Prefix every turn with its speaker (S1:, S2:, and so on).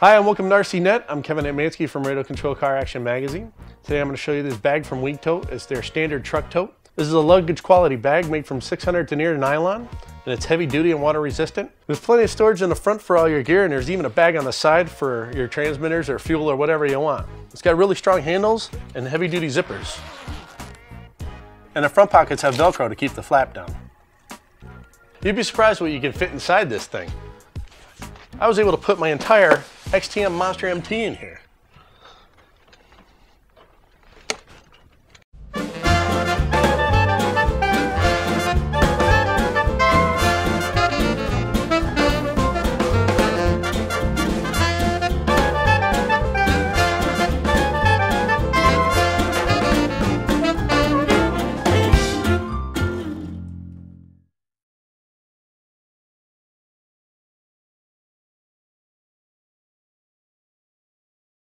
S1: Hi, and welcome to RCNet. I'm Kevin Hetmanski from Radio Control Car Action Magazine. Today I'm going to show you this bag from WingTote. It's their standard truck tote. This is a luggage quality bag made from 600 denier nylon, and it's heavy duty and water resistant. There's plenty of storage in the front for all your gear, and there's even a bag on the side for your transmitters or fuel or whatever you want. It's got really strong handles and heavy duty zippers. And the front pockets have Velcro to keep the flap down. You'd be surprised what you can fit inside this thing. I was able to put my entire XTM Monster MT in here.